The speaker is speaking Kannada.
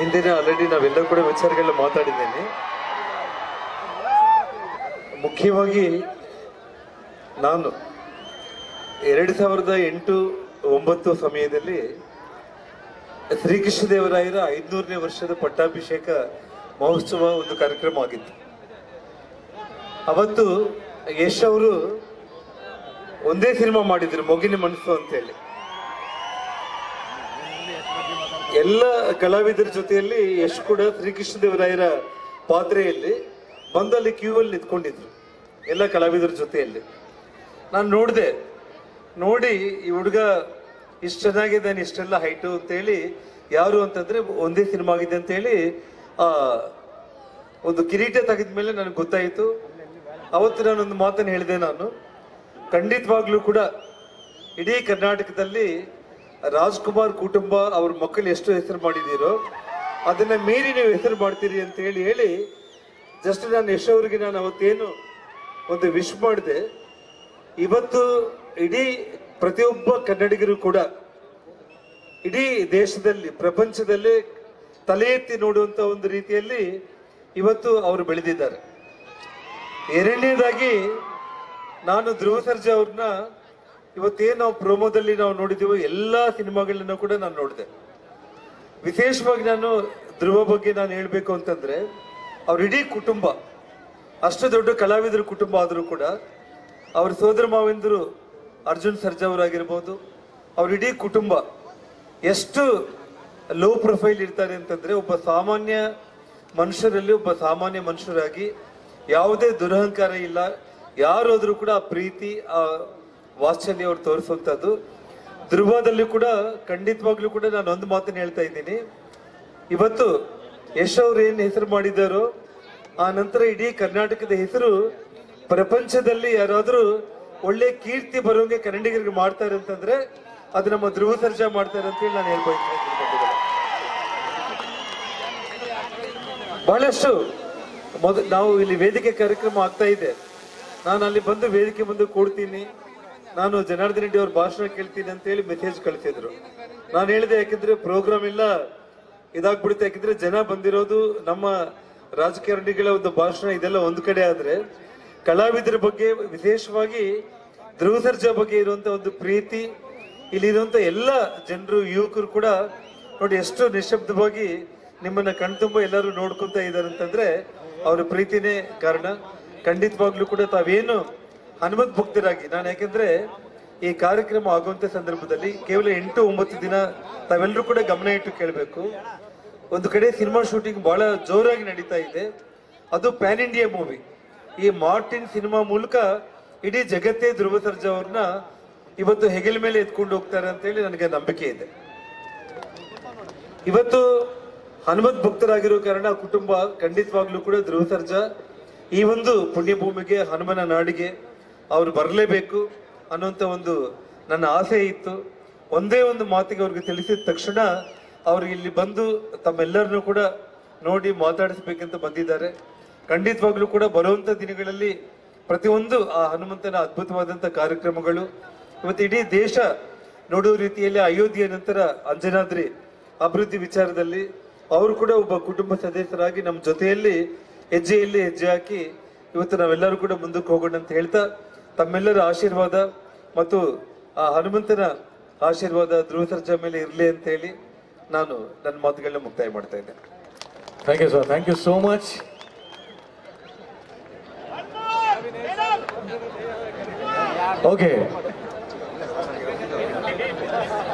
ಹಿಂದಿನ ಆಲ್ರೆಡಿ ನಾವೆಲ್ಲರೂ ಕೂಡ ವಿಚಾರಗಳನ್ನ ಮಾತಾಡಿದ್ದೇನೆ. ಮುಖ್ಯವಾಗಿ ನಾನು ಎರಡು ಸಾವಿರದ ಎಂಟು ಒಂಬತ್ತು ಸಮಯದಲ್ಲಿ ಶ್ರೀಕೃಷ್ಣದೇವರಾಯರ ಐದುನೂರನೇ ವರ್ಷದ ಪಟ್ಟಾಭಿಷೇಕ ಮಹೋತ್ಸವ ಒಂದು ಕಾರ್ಯಕ್ರಮ ಆಗಿತ್ತು. ಅವತ್ತು ಯಶ್ ಅವರು ಒಂದೇ ಸಿನಿಮಾ ಮಾಡಿದ್ರು ಮೊಗಿನ ಮನಸ್ಸು ಅಂತೇಳಿ. ಎಲ್ಲ ಕಲಾವಿದರ ಜೊತೆಯಲ್ಲಿ ಯಶ್ ಕೂಡ ಶ್ರೀಕೃಷ್ಣದೇವರಾಯರ ಪಾತ್ರೆಯಲ್ಲಿ ಬಂದಲ್ಲಿ ಕ್ಯೂ ಅಲ್ಲಿ ನಿಂತ್ಕೊಂಡಿದ್ರು, ಎಲ್ಲ ಕಲಾವಿದರ ಜೊತೆಯಲ್ಲಿ. ನಾನು ನೋಡಿದೆ, ನೋಡಿ ಈ ಹುಡುಗ ಇಷ್ಟು ಚೆನ್ನಾಗಿದ್ದಾನೆ ಇಷ್ಟೆಲ್ಲ ಹೈಟು ಅಂತೇಳಿ ಯಾರು ಅಂತಂದ್ರೆ ಒಂದೇ ಸಿನಿಮಾ ಆಗಿದೆ ಅಂತೇಳಿ, ಆ, ಒಂದು ಕಿರೀಟ ತೆಗೆದ ಮೇಲೆ ನನಗೆ ಗೊತ್ತಾಯಿತು. ಅವತ್ತು ನಾನೊಂದು ಮಾತನ್ನು ಹೇಳಿದೆ ನಾನು. ಖಂಡಿತವಾಗ್ಲೂ ಕೂಡ ಇಡೀ ಕರ್ನಾಟಕದಲ್ಲಿ ರಾಜ್ಕುಮಾರ್ ಕುಟುಂಬ ಅವ್ರ ಮಕ್ಕಳು ಎಷ್ಟು ಹೆಸರು ಮಾಡಿದ್ದೀರೋ ಅದನ್ನ ಮೀರಿ ನೀವು ಹೆಸರು ಮಾಡ್ತೀರಿ ಅಂತ ಹೇಳಿ ಹೇಳಿ ಜಸ್ಟ್ ನಾನು ಯಶೋರಿಗೆ ನಾನು ಅವತ್ತೇನು ಒಂದು ವಿಶ್ ಮಾಡಿದೆ. ಇವತ್ತು ಇಡೀ ಪ್ರತಿಯೊಬ್ಬ ಕನ್ನಡಿಗರು ಕೂಡ ಇಡೀ ದೇಶದಲ್ಲಿ, ಪ್ರಪಂಚದಲ್ಲಿ ತಲೆ ಎತ್ತಿ ನೋಡುವಂತ ಒಂದು ರೀತಿಯಲ್ಲಿ ಇವತ್ತು ಅವರು ಬೆಳೆದಿದ್ದಾರೆ. ಎರಡನೇದಾಗಿ ನಾನು ಧ್ರುವ ಸರ್ಜಾ ಅವ್ರನ್ನ ಇವತ್ತೇನು ನಾವು ಪ್ರೋಮೋದಲ್ಲಿ ನಾವು ನೋಡಿದೀವೋ ಎಲ್ಲ ಸಿನಿಮಾಗಳನ್ನ ಕೂಡ ನಾನು ನೋಡಿದೆ. ವಿಶೇಷವಾಗಿ ನಾನು ಧ್ರುವ ಬಗ್ಗೆ ನಾನು ಹೇಳಬೇಕು ಅಂತಂದ್ರೆ, ಅವ್ರ ಇಡೀ ಕುಟುಂಬ, ಅಷ್ಟು ದೊಡ್ಡ ಕಲಾವಿದರ ಕುಟುಂಬ ಆದರೂ ಕೂಡ, ಅವ್ರ ಸೋದರ ಮಾವೆಂದರು ಅರ್ಜುನ್ ಸರ್ಜಾ ಅವರಾಗಿರ್ಬೋದು, ಅವ್ರ ಇಡೀ ಕುಟುಂಬ ಎಷ್ಟು ಲೋ ಪ್ರೊಫೈಲ್ ಇರ್ತಾರೆ ಅಂತಂದ್ರೆ, ಒಬ್ಬ ಸಾಮಾನ್ಯ ಮನುಷ್ಯರಲ್ಲಿ ಒಬ್ಬ ಸಾಮಾನ್ಯ ಮನುಷ್ಯರಾಗಿ ಯಾವುದೇ ದುರಹಂಕಾರ ಇಲ್ಲ, ಯಾರಾದರೂ ಕೂಡ ಆ ಪ್ರೀತಿ, ಆ ವಾತ್ಸಲ್ಯ ಅವ್ರು ತೋರಿಸುವಂತದ್ದು ಧ್ರುವದಲ್ಲಿ ಕೂಡ ಖಂಡಿತವಾಗ್ಲೂ ಕೂಡ ನಾನು ಒಂದು ಮಾತನ್ನು ಹೇಳ್ತಾ ಇದ್ದೀನಿ. ಇವತ್ತು ಯಶ್ ಅವ್ರು ಏನ್ ಹೆಸರು ಮಾಡಿದಾರೋ ಆ ನಂತರ ಇಡೀ ಕರ್ನಾಟಕದ ಹೆಸರು ಪ್ರಪಂಚದಲ್ಲಿ ಯಾರಾದ್ರೂ ಒಳ್ಳೆ ಕೀರ್ತಿ ಬರೋಂಗೆ ಕನ್ನಡಿಗರಿಗೆ ಮಾಡ್ತಾರೆ ಅಂತಂದ್ರೆ ಅದು ನಮ್ಮ ಧ್ರುವ ಸರ್ಜಾ ಮಾಡ್ತಾರೆ ಅಂತ ಹೇಳಿ ನಾನು ಹೇಳ್ಬೋದು ಬಹಳಷ್ಟು ಮೊದ ನಾವು ಇಲ್ಲಿ ವೇದಿಕೆ ಕಾರ್ಯಕ್ರಮ ಆಗ್ತಾ ಇದೆ. ನಾನು ಅಲ್ಲಿ ಬಂದು ವೇದಿಕೆ ಬಂದು ಕೂಡ್ತೀನಿ. ನಾನು ಜನಾರ್ದನ್ ರೆಡ್ಡಿ ಅವ್ರ ಭಾಷಣ ಕೇಳ್ತೀನಿ ಅಂತ ಹೇಳಿ ಮೆಸೇಜ್ ಕಳಿಸಿದ್ರು. ನಾನು ಹೇಳಿದೆ, ಯಾಕಂದ್ರೆ ಪ್ರೋಗ್ರಾಮ್ ಎಲ್ಲ ಇದಾಗ್ಬಿಡುತ್ತೆ. ಯಾಕಂದ್ರೆ ಜನ ಬಂದಿರೋದು ನಮ್ಮ ರಾಜಕಾರಣಿಗಳ ಒಂದು ಭಾಷಣ, ಇದೆಲ್ಲ ಒಂದ್ ಕಡೆ ಆದ್ರೆ ಕಲಾವಿದರ ಬಗ್ಗೆ ವಿಶೇಷವಾಗಿ ಧ್ರುವ ಸರ್ಜಾ ಬಗ್ಗೆ ಇರುವಂತ ಒಂದು ಪ್ರೀತಿ, ಇಲ್ಲಿರುವಂತ ಎಲ್ಲ ಜನರು, ಯುವಕರು ಕೂಡ ನೋಡಿ ಎಷ್ಟು ನಿಶಬ್ದವಾಗಿ ನಿಮ್ಮನ್ನ ಕಣ್ತುಂಬ ಎಲ್ಲರೂ ನೋಡ್ಕೊಂತ ಇದ್ದಾರೆ ಅಂತಂದ್ರೆ ಅವ್ರ ಪ್ರೀತಿನೇ ಕಾರಣ. ಖಂಡಿತವಾಗ್ಲೂ ಕೂಡ ತಾವೇನು ಹನುಮತ್ ಭಕ್ತರಾಗಿ. ನಾನು ಯಾಕೆಂದ್ರೆ ಈ ಕಾರ್ಯಕ್ರಮ ಆಗುವಂತ ಸಂದರ್ಭದಲ್ಲಿ ಕೇವಲ ಎಂಟು ಒಂಬತ್ತು ದಿನ ತಾವೆಲ್ಲರೂ ಕೂಡ ಗಮನ ಇಟ್ಟು ಕೇಳಬೇಕು. ಒಂದು ಕಡೆ ಸಿನಿಮಾ ಶೂಟಿಂಗ್ ಬಹಳ ಜೋರಾಗಿ ನಡೀತಾ ಇದೆ. ಅದು ಪ್ಯಾನ್ ಇಂಡಿಯಾ ಮೂವಿ. ಈ ಮಾರ್ಟಿನ್ ಸಿನಿಮಾ ಮೂಲಕ ಇಡೀ ಜಗತ್ತೇ ಧ್ರುವ ಸರ್ಜಾ ಅವ್ರನ್ನ ಇವತ್ತು ಹೆಗಲ ಮೇಲೆ ಎತ್ಕೊಂಡು ಹೋಗ್ತಾರೆ ಅಂತ ಹೇಳಿ ನನಗೆ ನಂಬಿಕೆ ಇದೆ. ಇವತ್ತು ಹನುಮಂತ್ ಭಕ್ತರಾಗಿರೋ ಕಾರಣ ಕುಟುಂಬ ಖಂಡಿತವಾಗ್ಲೂ ಕೂಡ ಧ್ರುವ ಸರ್ಜಾ ಈ ಒಂದು ಪುಣ್ಯಭೂಮಿಗೆ, ಹನುಮನ ನಾಡಿಗೆ ಅವ್ರು ಬರಲೇಬೇಕು ಅನ್ನುವಂಥ ಒಂದು ನನ್ನ ಆಸೆ ಇತ್ತು. ಒಂದೇ ಒಂದು ಮಾತಿಗೆ ಅವ್ರಿಗೆ ತಿಳಿಸಿದ ತಕ್ಷಣ ಅವರು ಇಲ್ಲಿ ಬಂದು ತಮ್ಮೆಲ್ಲರನ್ನೂ ಕೂಡ ನೋಡಿ ಮಾತಾಡಿಸ್ಬೇಕಂತ ಬಂದಿದ್ದಾರೆ. ಖಂಡಿತವಾಗ್ಲೂ ಕೂಡ ಬರುವಂಥ ದಿನಗಳಲ್ಲಿ ಪ್ರತಿಯೊಂದು ಆ ಹನುಮಂತನ ಅದ್ಭುತವಾದಂಥ ಕಾರ್ಯಕ್ರಮಗಳು. ಇವತ್ತು ಇಡೀ ದೇಶ ನೋಡುವ ರೀತಿಯಲ್ಲಿ ಅಯೋಧ್ಯೆಯ ನಂತರ ಅಂಜನಾದ್ರಿ ಅಭಿವೃದ್ಧಿ ವಿಚಾರದಲ್ಲಿ ಅವರು ಕೂಡ ಒಬ್ಬ ಕುಟುಂಬ ಸದಸ್ಯರಾಗಿ ನಮ್ಮ ಜೊತೆಯಲ್ಲಿ ಹೆಜ್ಜೆಯಲ್ಲಿ ಹೆಜ್ಜೆ ಹಾಕಿ ಇವತ್ತು ನಾವೆಲ್ಲರೂ ಕೂಡ ಮುಂದಕ್ಕೆ ಹೋಗೋಣ ಅಂತ ಹೇಳ್ತಾ ತಮ್ಮೆಲ್ಲರ ಆಶೀರ್ವಾದ ಮತ್ತು ಆ ಹನುಮಂತನ ಆಶೀರ್ವಾದ ಧ್ರುವ ಸರ್ಜಾ ಮೇಲೆ ಇರಲಿ ಅಂತ ಹೇಳಿ ನಾನು ನನ್ನ ಮಾತುಗಳನ್ನ ಮುಕ್ತಾಯ ಮಾಡ್ತಾ ಇದ್ದೇನೆ thank you sir thank you so much okay